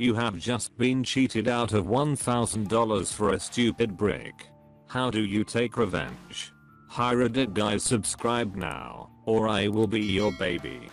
You have just been cheated out of $1,000 for a stupid brick. How do you take revenge? Hire a Reddit guy subscribe now, or I will be your baby.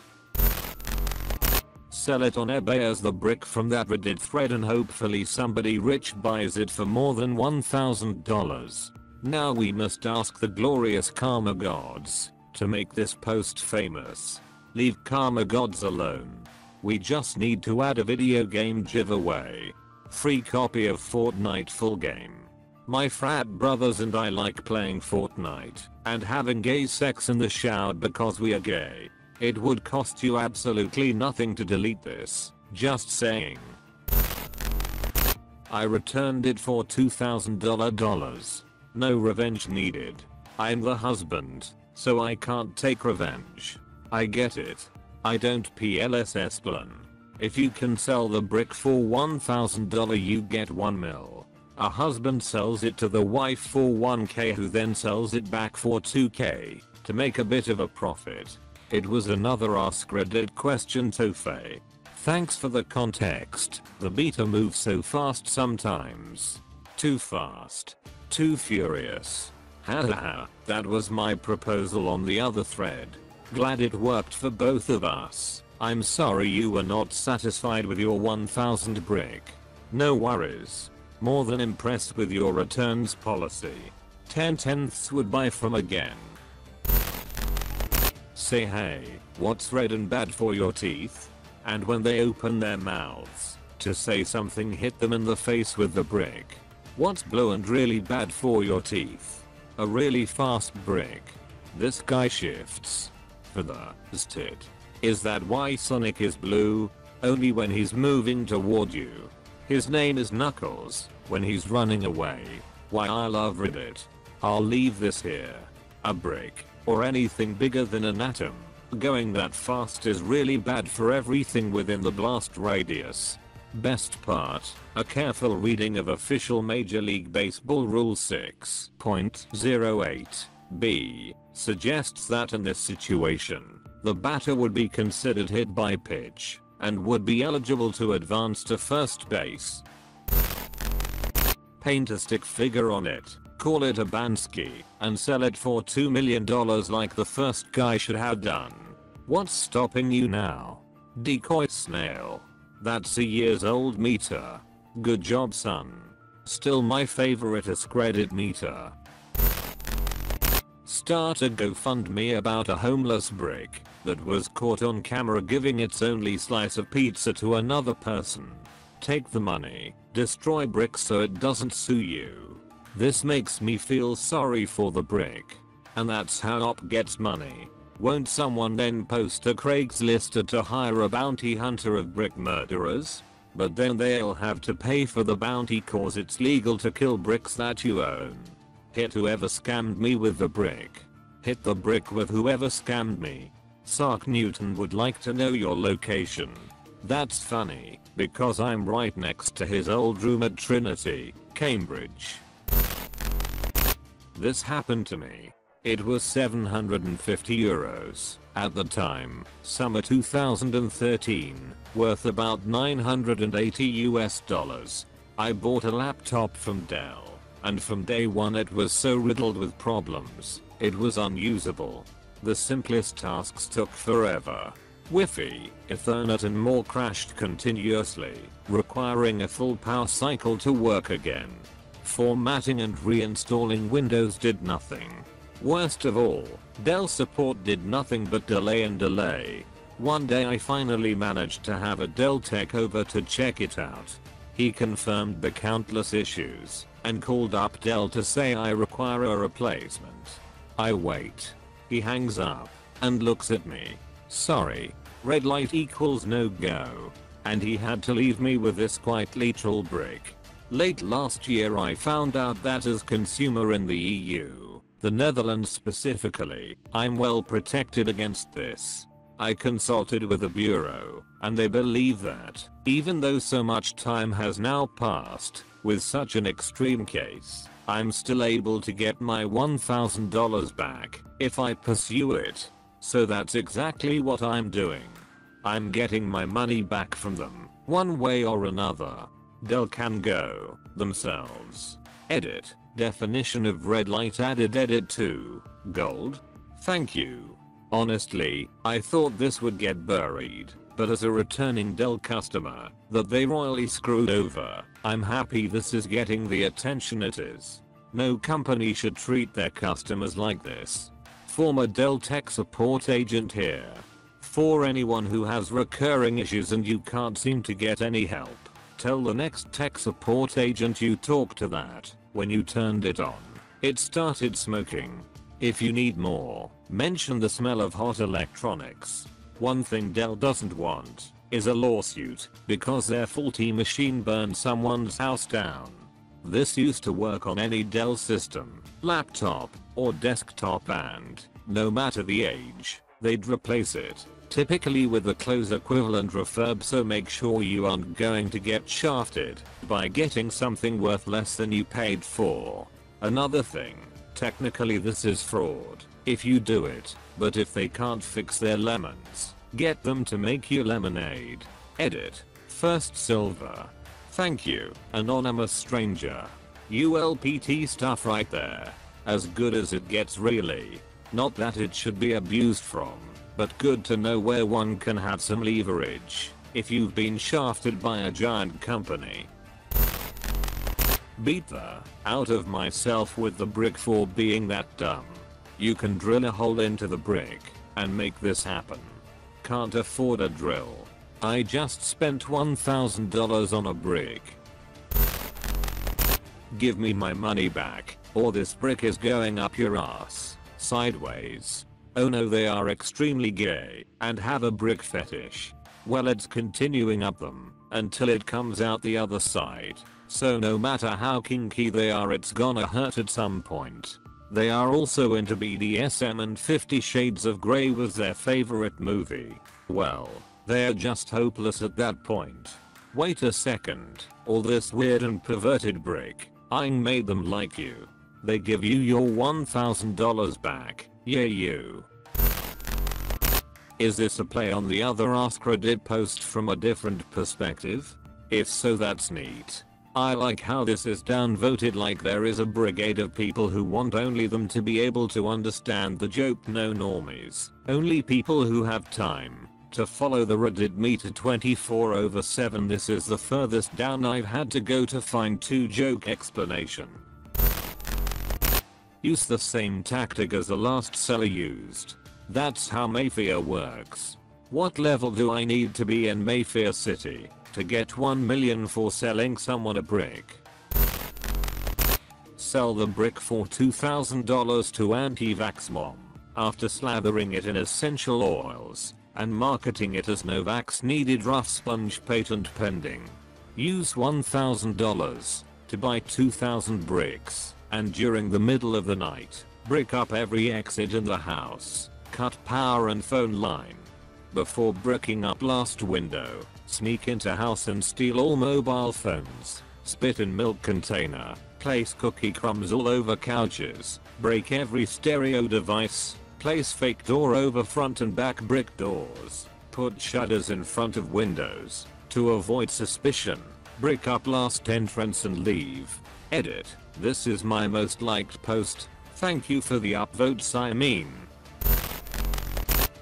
Sell it on eBay as the brick from that Reddit thread and hopefully somebody rich buys it for more than $1,000. Now we must ask the glorious karma gods to make this post famous. Leave karma gods alone. We just need to add a video game giveaway. Free copy of Fortnite full game. My frat brothers and I like playing Fortnite and having gay sex in the shower because we are gay. It would cost you absolutely nothing to delete this. Just saying. I returned it for $2,000. No revenge needed. I'm the husband, so I can't take revenge. I get it. I don't PLSS plan. If you can sell the brick for $1,000 you get 1 mil. A husband sells it to the wife for 1k who then sells it back for 2k to make a bit of a profit. It was another Ask Reddit question Tofe. Thanks for the context. The beta moves so fast sometimes. Too fast. Too furious. Haha, that was my proposal on the other thread. Glad it worked for both of us. I'm sorry you were not satisfied with your 1000 brick. No worries. More than impressed with your returns policy. 10 tenths would buy from again. Say hey, what's red and bad for your teeth? And when they open their mouths, to say something hit them in the face with the brick. What's blue and really bad for your teeth? A really fast brick. This guy shifts. Is that why Sonic is blue? Only when he's moving toward you. His name is Knuckles, when he's running away. Why I love Reddit. I'll leave this here. A brick, or anything bigger than an atom, going that fast is really bad for everything within the blast radius. Best part, a careful reading of official Major League Baseball Rule 6.08b suggests that in this situation, the batter would be considered hit by pitch and would be eligible to advance to first base. Paint a stick figure on it, call it a Banksy, and sell it for $2 million like the first guy should have done. What's stopping you now? Decoy snail. That's a years old meter. Good job son. Still my favorite is credit meter. Start a GoFundMe about a homeless brick that was caught on camera giving its only slice of pizza to another person. Take the money, destroy brick so it doesn't sue you. This makes me feel sorry for the brick. And that's how OP gets money. Won't someone then post a Craigslist to hire a bounty hunter of brick murderers? But then they'll have to pay for the bounty cause it's legal to kill bricks that you own. Hit whoever scammed me with the brick. Hit the brick with whoever scammed me. Isaac Newton would like to know your location. That's funny, because I'm right next to his old room at Trinity, Cambridge. This happened to me. It was 750 euros at the time, summer 2013, worth about 980 US dollars. I bought a laptop from Dell, and from day one it was so riddled with problems, it was unusable. The simplest tasks took forever. Wi-Fi, Ethernet and more crashed continuously, requiring a full power cycle to work again. Formatting and reinstalling Windows did nothing. Worst of all, Dell support did nothing but delay and delay. One day I finally managed to have a Dell tech over to check it out. He confirmed the countless issues and called up Dell to say I require a replacement. I wait. He hangs up and looks at me. Sorry, red light equals no go. And he had to leave me with this quite literal brick. Late last year I found out that as consumer in the EU, the Netherlands specifically, I'm well protected against this. I consulted with the bureau, and they believe that, even though so much time has now passed, with such an extreme case, I'm still able to get my $1,000 back, if I pursue it. So that's exactly what I'm doing. I'm getting my money back from them, One way or another. Dell can go themselves. Edit. Definition of red light added edit to gold. Thank you. Honestly, I thought this would get buried, but as a returning Dell customer that they royally screwed over, I'm happy this is getting the attention it is. No company should treat their customers like this. Former Dell tech support agent here. For anyone who has recurring issues and you can't seem to get any help, tell the next tech support agent you talk to that when you turned it on, it started smoking. If you need more, mention the smell of hot electronics. One thing Dell doesn't want is a lawsuit because their faulty machine burned someone's house down. This used to work on any Dell system, laptop, or desktop and, no matter the age, they'd replace it typically with a close equivalent refurb so make sure you aren't going to get shafted by getting something worth less than you paid for. Another thing, technically this is fraud if you do it, but if they can't fix their lemons, get them to make you lemonade. Edit. First silver. Thank you, anonymous stranger. ULPT stuff right there. As good as it gets really. Not that it should be abused from but good to know where one can have some leverage if you've been shafted by a giant company. Beat the out of myself with the brick for being that dumb. You can drill a hole into the brick and make this happen. Can't afford a drill. I just spent $1,000 on a brick. Give me my money back or this brick is going up your ass. Sideways. Oh no they are extremely gay and have a brick fetish. Well it's continuing up them until it comes out the other side. So no matter how kinky they are it's gonna hurt at some point. They are also into BDSM and 50 shades of grey was their favorite movie. Well, they're just hopeless at that point. Wait a second, all this weird and perverted brick, I made them like you. They give you your $1000 back, yeah you. Is this a play on the other Ask Reddit post from a different perspective? If so that's neat. I like how this is downvoted like there is a brigade of people who want only them to be able to understand the joke no normies. Only people who have time to follow the Reddit meter 24 over 7 this is the furthest down I've had to go to find two joke explanation. Use the same tactic as the last seller used. That's how Mafia works. What level do I need to be in Mafia City to get 1 million for selling someone a brick? Sell the brick for $2,000 to anti-vax mom after slathering it in essential oils and marketing it as no vax needed rough sponge patent pending. Use $1,000 to buy 2,000 bricks and during the middle of the night, brick up every exit in the house cut power and phone line. Before bricking up last window, sneak into house and steal all mobile phones, spit in milk container, place cookie crumbs all over couches, break every stereo device, place fake door over front and back brick doors, put shutters in front of windows, to avoid suspicion, brick up last entrance and leave. Edit, this is my most liked post, thank you for the upvotes I mean.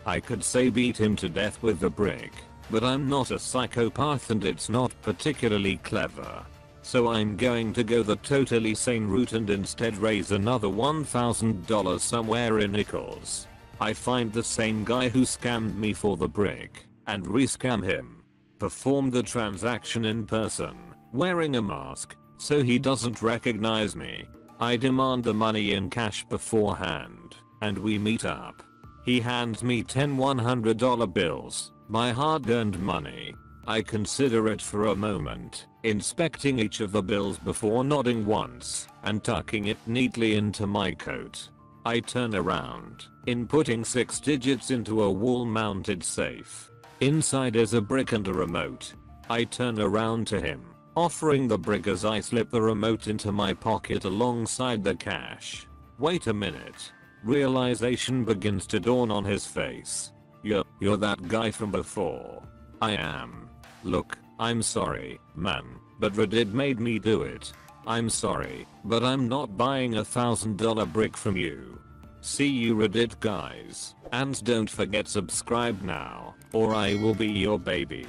I could say beat him to death with the brick, but I'm not a psychopath and it's not particularly clever. So I'm going to go the totally sane route and instead raise another $1,000 somewhere in nickels. I find the same guy who scammed me for the brick, and rescam him. Perform the transaction in person, wearing a mask, so he doesn't recognize me. I demand the money in cash beforehand, and we meet up. He hands me 10 $100 bills, my hard-earned money. I consider it for a moment, inspecting each of the bills before nodding once and tucking it neatly into my coat. I turn around, inputting 6 digits into a wall-mounted safe. Inside is a brick and a remote. I turn around to him, offering the brick as I slip the remote into my pocket alongside the cash. Wait a minute. Realization begins to dawn on his face. You're, you're that guy from before. I am. Look, I'm sorry, man, but Reddit made me do it. I'm sorry, but I'm not buying a thousand dollar brick from you. See you Reddit guys, and don't forget subscribe now, or I will be your baby.